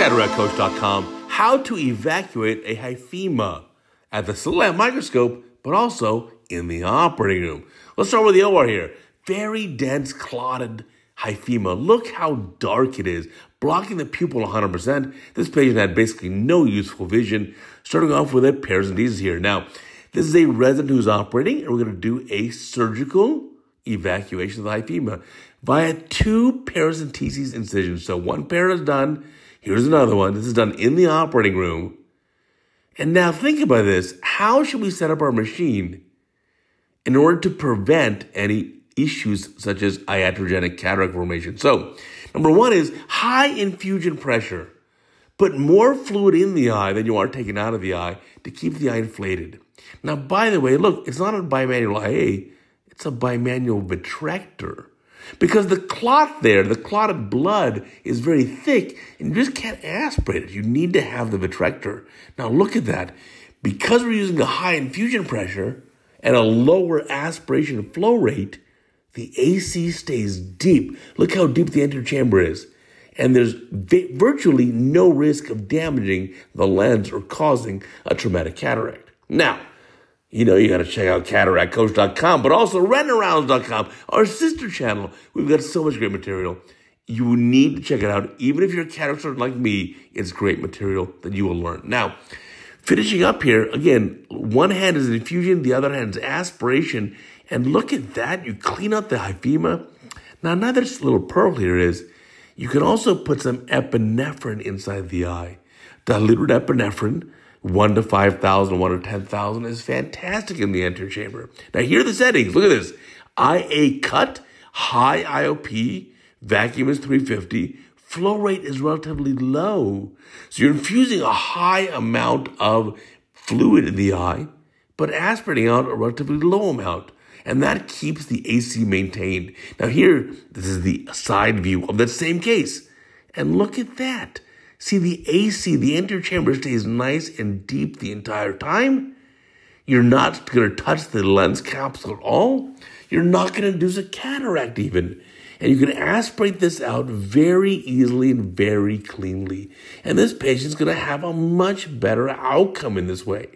CataractCoach.com how to evacuate a hyphema at the slit microscope, but also in the operating room. Let's start with the OR here. Very dense, clotted hyphema. Look how dark it is, blocking the pupil 100%. This patient had basically no useful vision. Starting off with a paracentesis here. Now, this is a resident who's operating, and we're going to do a surgical evacuation of the hyphema via two paracentesis incisions. So one pair is done. Here's another one. This is done in the operating room. And now think about this. How should we set up our machine in order to prevent any issues such as iatrogenic cataract formation? So, number one is high infusion pressure. Put more fluid in the eye than you are taking out of the eye to keep the eye inflated. Now, by the way, look, it's not a bimanual IA, it's a bimanual vitrector. Because the clot there, the clotted blood, is very thick and you just can't aspirate it. You need to have the vitrector. Now look at that. Because we're using a high infusion pressure and a lower aspiration flow rate, the AC stays deep. Look how deep the anterior chamber is. And there's virtually no risk of damaging the lens or causing a traumatic cataract. Now, you know, you got to check out cataractcoach.com, but also retinarounds.com, our sister channel. We've got so much great material. You need to check it out. Even if you're a cataract surgeon like me, it's great material that you will learn. Now, finishing up here, again, one hand is infusion, the other hand is aspiration. And look at that. You clean up the hyphema. Now, another little pearl here is you can also put some epinephrine inside the eye. Diluted epinephrine 1 to 5,000, 1 to 10,000 is fantastic in the anterior chamber. Now, here are the settings. Look at this. IA cut, high IOP, vacuum is 350, flow rate is relatively low. So you're infusing a high amount of fluid in the eye, but aspirating out a relatively low amount. And that keeps the AC maintained. Now, here, this is the side view of that same case. And look at that. See, the AC, the anterior chamber stays nice and deep the entire time. You're not going to touch the lens capsule at all. You're not going to induce a cataract even. And you can aspirate this out very easily and very cleanly. And this patient's going to have a much better outcome in this way.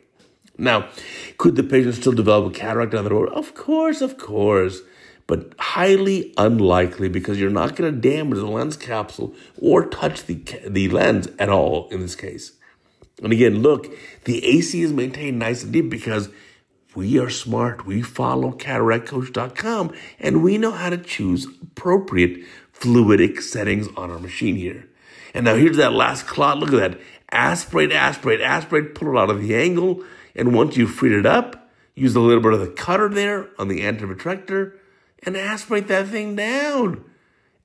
Now, could the patient still develop a cataract down the road? Of course, of course but highly unlikely because you're not going to damage the lens capsule or touch the, the lens at all in this case. And again, look, the AC is maintained nice and deep because we are smart. We follow cataractcoach.com and we know how to choose appropriate fluidic settings on our machine here. And now here's that last clot. Look at that. Aspirate, aspirate, aspirate, pull it out of the angle. And once you've freed it up, use a little bit of the cutter there on the anterior vitrector and aspirate that thing down.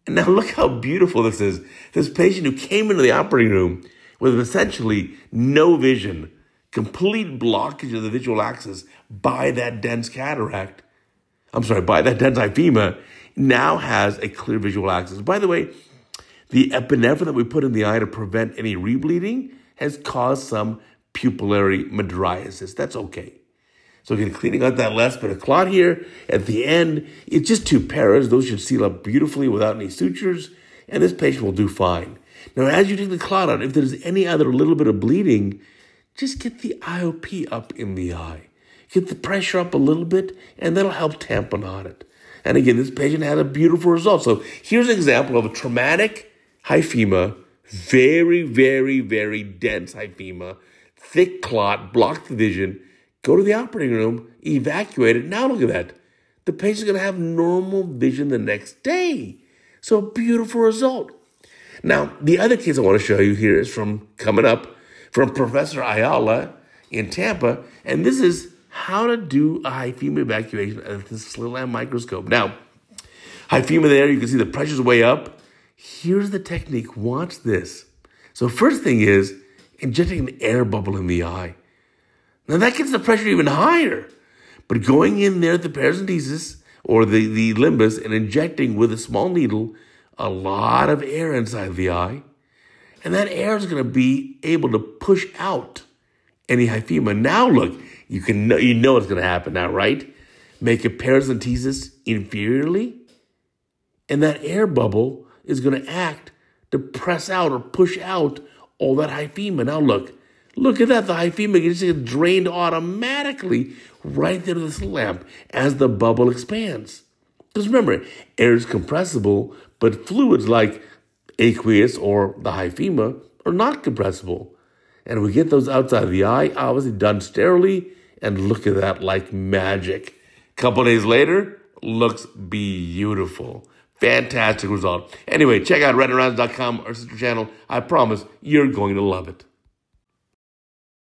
And now look how beautiful this is. This patient who came into the operating room with essentially no vision, complete blockage of the visual axis by that dense cataract. I'm sorry, by that dense hyphema, now has a clear visual axis. By the way, the epinephrine that we put in the eye to prevent any rebleeding has caused some pupillary mydriasis. That's okay. So again, cleaning out that last bit of clot here. At the end, it's just two paras. Those should seal up beautifully without any sutures, and this patient will do fine. Now, as you take the clot out, if there's any other little bit of bleeding, just get the IOP up in the eye. Get the pressure up a little bit, and that'll help tamponade it. And again, this patient had a beautiful result. So here's an example of a traumatic hyphema, very, very, very dense hyphema, thick clot, blocked the vision, Go to the operating room, evacuate it. Now look at that. The patient's going to have normal vision the next day. So beautiful result. Now, the other case I want to show you here is from coming up from Professor Ayala in Tampa, and this is how to do a hyphema evacuation at the slit lamp microscope. Now, hyphema there, you can see the pressure's way up. Here's the technique. Watch this. So first thing is injecting an air bubble in the eye. Now that gets the pressure even higher. But going in there the paracentesis or the, the limbus and injecting with a small needle a lot of air inside the eye, and that air is going to be able to push out any hyphema. Now look, you can know, you know what's going to happen now, right? Make a paracentesis inferiorly, and that air bubble is going to act to press out or push out all that hyphema. Now look, look at that. The hyphema gets drained automatically right into this lamp as the bubble expands. Because remember, air is compressible, but fluids like aqueous or the hyphema are not compressible. And we get those outside of the eye, obviously done sterilely, and look at that like magic. Couple days later, looks beautiful. Fantastic result. Anyway, check out retinarounds.com, our sister channel. I promise you're going to love it.